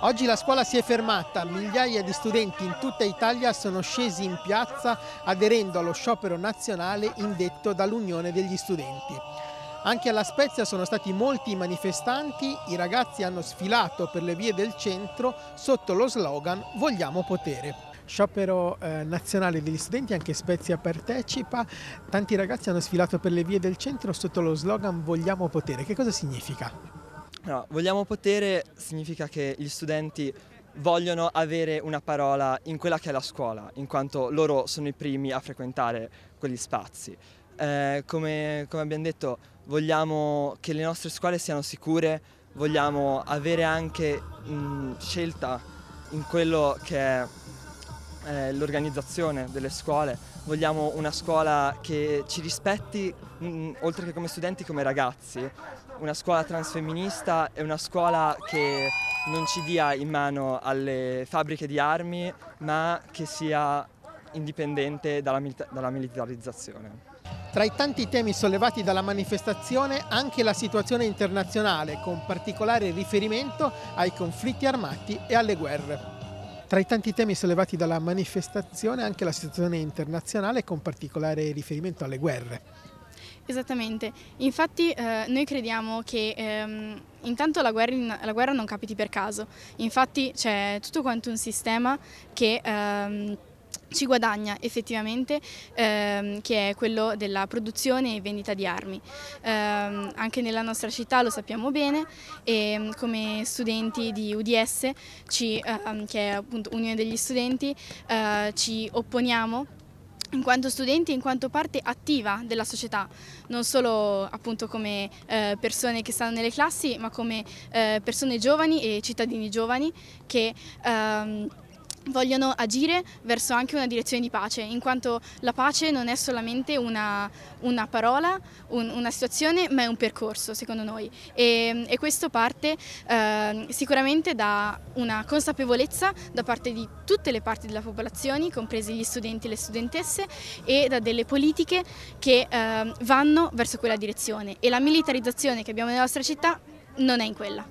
Oggi la scuola si è fermata, migliaia di studenti in tutta Italia sono scesi in piazza aderendo allo sciopero nazionale indetto dall'Unione degli Studenti. Anche alla Spezia sono stati molti manifestanti, i ragazzi hanno sfilato per le vie del centro sotto lo slogan Vogliamo potere. Sciopero eh, nazionale degli studenti, anche Spezia partecipa, tanti ragazzi hanno sfilato per le vie del centro sotto lo slogan Vogliamo potere. Che cosa significa? No, vogliamo potere significa che gli studenti vogliono avere una parola in quella che è la scuola, in quanto loro sono i primi a frequentare quegli spazi. Eh, come, come abbiamo detto, vogliamo che le nostre scuole siano sicure, vogliamo avere anche mh, scelta in quello che è eh, l'organizzazione delle scuole, vogliamo una scuola che ci rispetti mh, oltre che come studenti come ragazzi, una scuola transfemminista e una scuola che non ci dia in mano alle fabbriche di armi ma che sia indipendente dalla, dalla militarizzazione. Tra i tanti temi sollevati dalla manifestazione anche la situazione internazionale, con particolare riferimento ai conflitti armati e alle guerre. Tra i tanti temi sollevati dalla manifestazione anche la situazione internazionale, con particolare riferimento alle guerre. Esattamente, infatti eh, noi crediamo che ehm, intanto la guerra, la guerra, non capiti per caso, infatti c'è tutto quanto un sistema che... Ehm, ci guadagna effettivamente ehm, che è quello della produzione e vendita di armi. Ehm, anche nella nostra città lo sappiamo bene e ehm, come studenti di UDS, ci, ehm, che è appunto Unione degli Studenti, eh, ci opponiamo in quanto studenti e in quanto parte attiva della società, non solo appunto come eh, persone che stanno nelle classi, ma come eh, persone giovani e cittadini giovani che ehm, vogliono agire verso anche una direzione di pace, in quanto la pace non è solamente una, una parola, un, una situazione, ma è un percorso secondo noi. E, e questo parte eh, sicuramente da una consapevolezza da parte di tutte le parti della popolazione, compresi gli studenti e le studentesse, e da delle politiche che eh, vanno verso quella direzione. E la militarizzazione che abbiamo nella nostra città non è in quella.